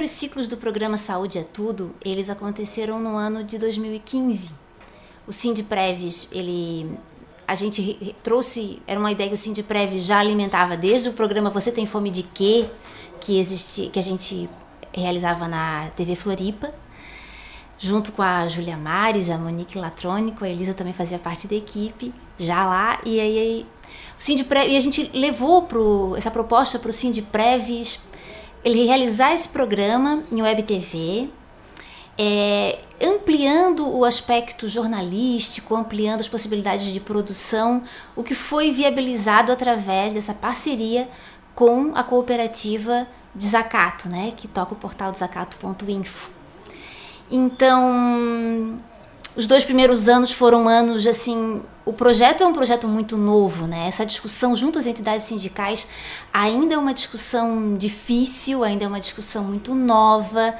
primeiros ciclos do programa Saúde é Tudo, eles aconteceram no ano de 2015. O Sindpreves, ele a gente trouxe, era uma ideia que o Sindpreves já alimentava desde o programa Você tem fome de quê? que existe, que a gente realizava na TV Floripa, junto com a Julia Mares, a Monique Latrônico, a Elisa também fazia parte da equipe, já lá, e aí o Sindprev, e a gente levou pro, essa proposta para o Sindpreves ele realizar esse programa em web TV, é, ampliando o aspecto jornalístico, ampliando as possibilidades de produção, o que foi viabilizado através dessa parceria com a cooperativa Desacato, né, que toca o portal desacato.info. Então, os dois primeiros anos foram anos assim. O projeto é um projeto muito novo, né? Essa discussão junto às entidades sindicais ainda é uma discussão difícil, ainda é uma discussão muito nova.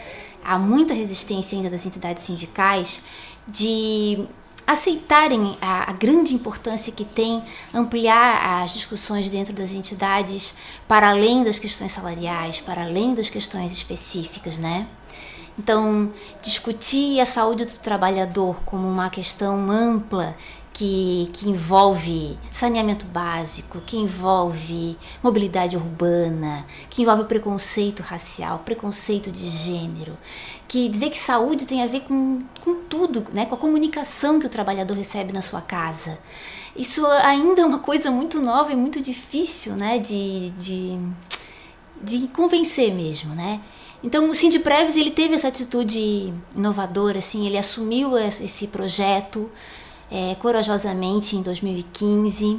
Há muita resistência ainda das entidades sindicais de aceitarem a, a, grande importância que tem ampliar as discussões dentro das entidades para além das questões salariais, para além das questões específicas, né? Então, discutir a saúde do trabalhador como uma questão ampla que, que envolve saneamento básico, que envolve mobilidade urbana, que envolve preconceito racial, preconceito de gênero, que dizer que saúde tem a ver com, com tudo, né? com a comunicação que o trabalhador recebe na sua casa. Isso ainda é uma coisa muito nova e muito difícil né? de, de, de convencer mesmo, né? Então o Cindy Preves ele teve essa atitude inovadora, assim, ele assumiu esse projeto, é, corajosamente em 2015.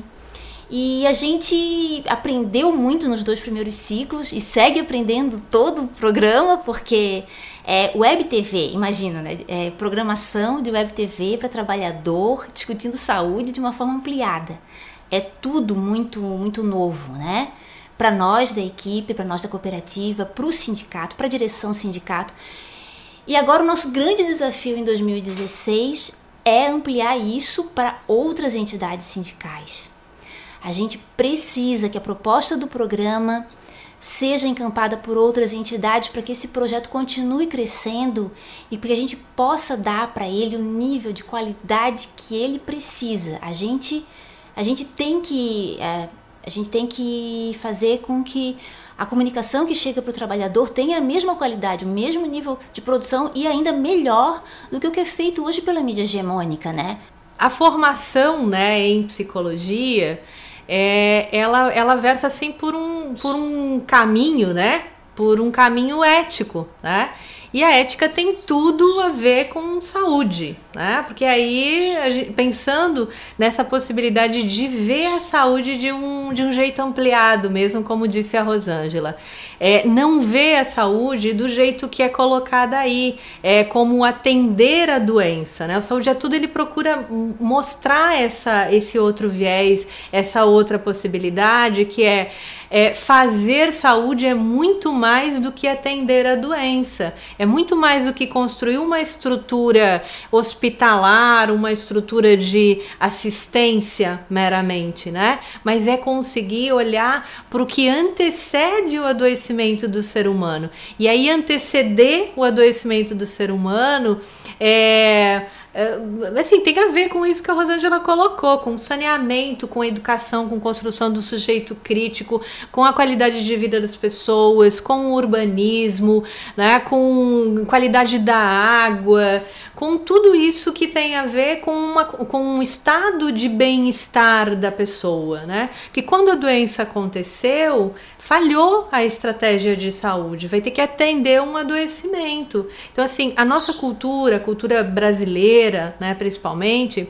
E a gente aprendeu muito nos dois primeiros ciclos e segue aprendendo todo o programa, porque é web TV, imagina, né? É, programação de web TV para trabalhador, discutindo saúde de uma forma ampliada. É tudo muito, muito novo, né? Para nós da equipe, para nós da cooperativa, para o sindicato, para a direção sindicato. E agora o nosso grande desafio em 2016 é ampliar isso para outras entidades sindicais. A gente precisa que a proposta do programa seja encampada por outras entidades para que esse projeto continue crescendo e para que a gente possa dar para ele o nível de qualidade que ele precisa. A gente, a gente tem que é, a gente tem que fazer com que a comunicação que chega para o trabalhador tenha a mesma qualidade, o mesmo nível de produção e ainda melhor do que o que é feito hoje pela mídia hegemônica, né? A formação, né, em psicologia, é, ela, ela versa assim por um, por um caminho, né? Por um caminho ético, né? E a ética tem tudo a ver com saúde, né? Porque aí, pensando nessa possibilidade de ver a saúde de um, de um jeito ampliado, mesmo como disse a Rosângela, é, não ver a saúde do jeito que é colocada aí, é, como atender a doença, né? O Saúde é Tudo, ele procura mostrar essa, esse outro viés, essa outra possibilidade, que é é, fazer saúde é muito mais do que atender a doença, é muito mais do que construir uma estrutura hospitalar, uma estrutura de assistência meramente, né? Mas é conseguir olhar para o que antecede o adoecimento do ser humano. E aí, anteceder o adoecimento do ser humano é, assim, tem a ver com isso que a Rosângela colocou, com saneamento, com educação, com construção do sujeito crítico, com a qualidade de vida das pessoas, com o urbanismo, né, com qualidade da água, com tudo isso que tem a ver com, uma, com um estado de bem-estar da pessoa, né? Que quando a doença aconteceu, falhou a estratégia de saúde, vai ter que atender um adoecimento. Então, assim, a nossa cultura, a cultura brasileira, né, principalmente,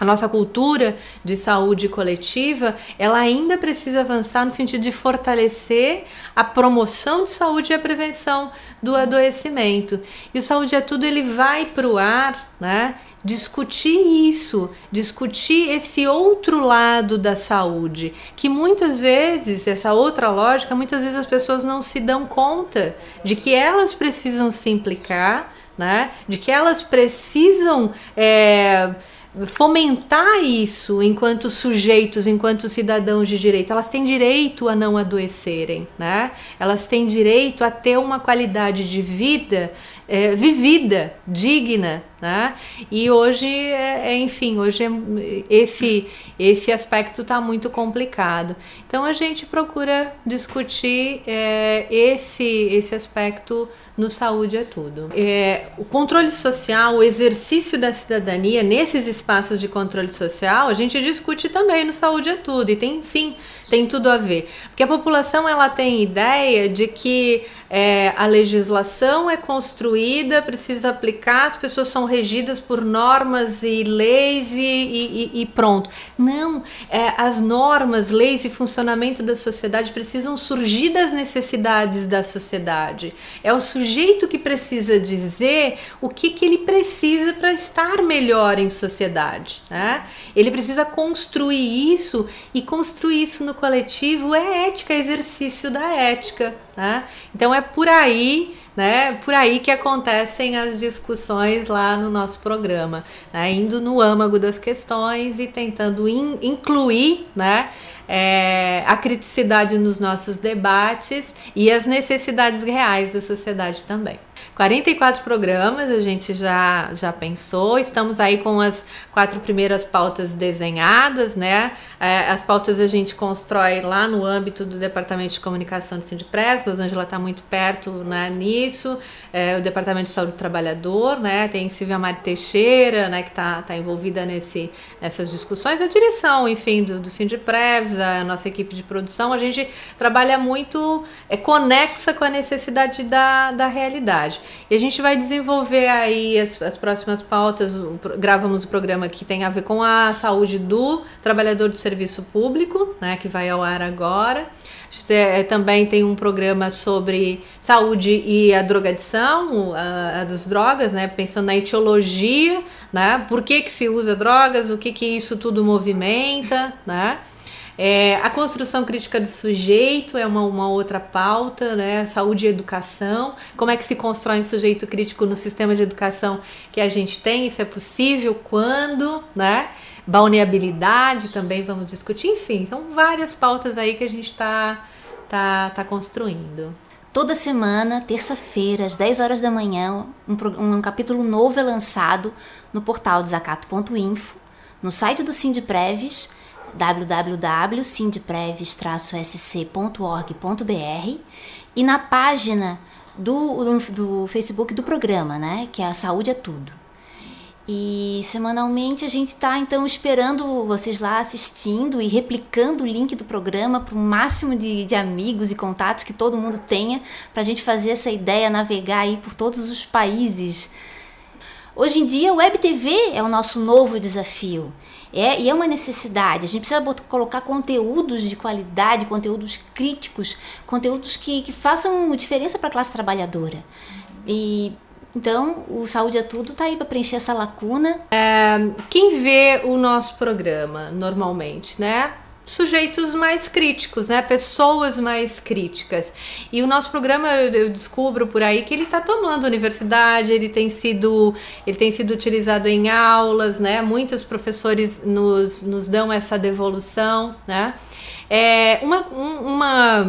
a nossa cultura de saúde coletiva, ela ainda precisa avançar no sentido de fortalecer a promoção de saúde e a prevenção do adoecimento. E o Saúde é Tudo, ele vai para o ar, né? Discutir isso, discutir esse outro lado da saúde, que muitas vezes, essa outra lógica, muitas vezes as pessoas não se dão conta de que elas precisam se implicar né? De que elas precisam é, fomentar isso enquanto sujeitos, enquanto cidadãos de direito. Elas têm direito a não adoecerem, né? Elas têm direito a ter uma qualidade de vida é, vivida, digna, né? E hoje, é, é enfim, hoje é, esse esse aspecto está muito complicado. Então a gente procura discutir é, esse esse aspecto no Saúde é Tudo. É, o controle social, o exercício da cidadania nesses espaços de controle social, a gente discute também no Saúde é Tudo. E tem sim, tem tudo a ver. Porque a população ela tem ideia de que é, a legislação é construída, precisa aplicar, as pessoas são regidas por normas e leis e, e, e pronto. Não, é, as normas, leis e funcionamento da sociedade precisam surgir das necessidades da sociedade. É o sujeito que precisa dizer o que, que ele precisa para estar melhor em sociedade. Né? Ele precisa construir isso e construir isso no coletivo é ética, é exercício da ética. Né? Então é por aí né? Por aí que acontecem as discussões lá no nosso programa, né? Indo no âmago das questões e tentando in, incluir, né? É, a criticidade nos nossos debates e as necessidades reais da sociedade também. 44 programas a gente já, já pensou, estamos aí com as quatro primeiras pautas desenhadas, né? É, as pautas a gente constrói lá no âmbito do Departamento de Comunicação do Sindipres, a Rosângela está muito perto né, nisso, é, o Departamento de Saúde do Trabalhador, né? Tem Silvia Mari Teixeira, né, que está tá envolvida nesse, nessas discussões, a direção, enfim, do, do Sindipres, a nossa equipe de produção, a gente trabalha muito é, conexa com a necessidade da, da realidade. E a gente vai desenvolver aí as, as próximas pautas, gravamos o programa que tem a ver com a saúde do trabalhador do serviço público, né, que vai ao ar agora. É, também tem um programa sobre saúde e a drogadição, a, a das drogas, né? Pensando na etiologia, né? Por que, que se usa drogas, o que, que isso tudo movimenta, né? É, a construção crítica do sujeito é uma, uma outra pauta, né? Saúde e educação. Como é que se constrói um sujeito crítico no sistema de educação que a gente tem? Isso é possível? Quando? Né? Balneabilidade também vamos discutir. Enfim, são várias pautas aí que a gente está tá, tá construindo. Toda semana, terça-feira, às 10 horas da manhã, um, um capítulo novo é lançado no portal desacato.info, no site do Sindpreves www.sindpreves-sc.org.br e na página do, do, Facebook do programa, né? Que é a Saúde é Tudo. E semanalmente a gente está então esperando vocês lá assistindo e replicando o link do programa para o máximo de, de amigos e contatos que todo mundo tenha, para a gente fazer essa ideia navegar aí por todos os países. Hoje em dia, Web TV é o nosso novo desafio. É, e é uma necessidade. A gente precisa botar, colocar conteúdos de qualidade, conteúdos críticos, conteúdos que, que façam diferença para a classe trabalhadora. E então, o Saúde é Tudo tá aí para preencher essa lacuna. É, quem vê o nosso programa normalmente, né? Sujeitos mais críticos, né? Pessoas mais críticas. E o nosso programa eu, descubro por aí que ele está tomando universidade, ele tem sido ele tem sido utilizado em aulas, né? Muitos professores nos, nos dão essa devolução, né? É uma, uma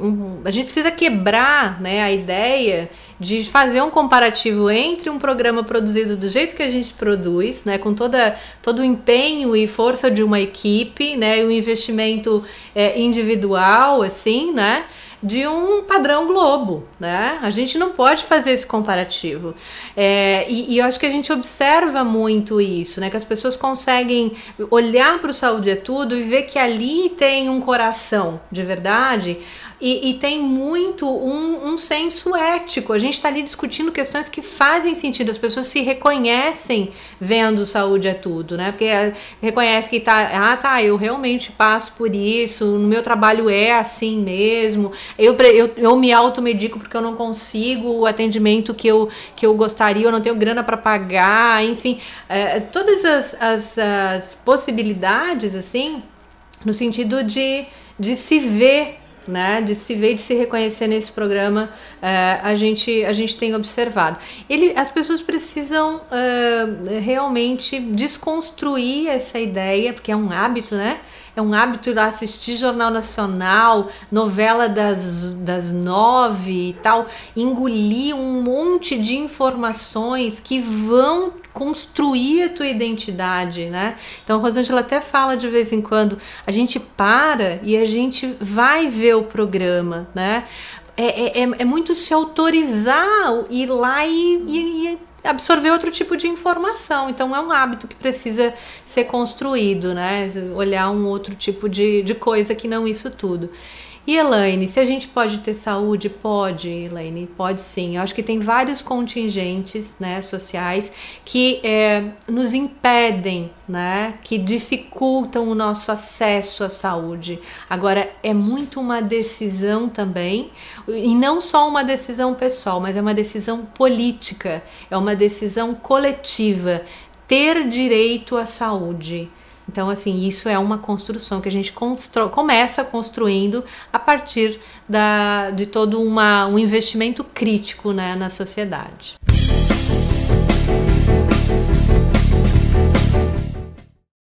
um, a gente precisa quebrar, né, a ideia de fazer um comparativo entre um programa produzido do jeito que a gente produz, né, com toda, todo o empenho e força de uma equipe, né, e o investimento é, individual, assim, né, de um padrão Globo, né? A gente não pode fazer esse comparativo. É, e, e, eu acho que a gente observa muito isso, né? Que as pessoas conseguem olhar para o Saúde é Tudo e ver que ali tem um coração de verdade e, e tem muito um, um senso ético. A gente está ali discutindo questões que fazem sentido, as pessoas se reconhecem vendo saúde é tudo, né? Porque é, reconhece que tá, ah, tá, eu realmente passo por isso, no meu trabalho é assim mesmo, eu, eu, eu me automedico porque eu não consigo o atendimento que eu, que eu gostaria, eu não tenho grana para pagar, enfim, é, todas as, as, as possibilidades, assim, no sentido de, de se ver né, de se ver, de se reconhecer nesse programa, uh, a, gente, a gente tem observado. Ele, as pessoas precisam uh, realmente desconstruir essa ideia, porque é um hábito, né? É um hábito assistir Jornal Nacional, novela das, das nove e tal, engolir um monte de informações que vão construir a tua identidade, né? Então Rosângela até fala de vez em quando, a gente para e a gente vai ver o programa, né? É, é, é, é muito se autorizar ir lá e, e, e absorver outro tipo de informação. Então é um hábito que precisa ser construído, né? Olhar um outro tipo de, de coisa que não isso tudo. E Elaine, se a gente pode ter saúde? Pode, Elaine, pode sim. Eu acho que tem vários contingentes né, sociais que é, nos impedem, né, que dificultam o nosso acesso à saúde. Agora, é muito uma decisão também, e não só uma decisão pessoal, mas é uma decisão política, é uma decisão coletiva. Ter direito à saúde então, assim, isso é uma construção que a gente começa construindo a partir da, de todo uma, um investimento crítico né, na sociedade.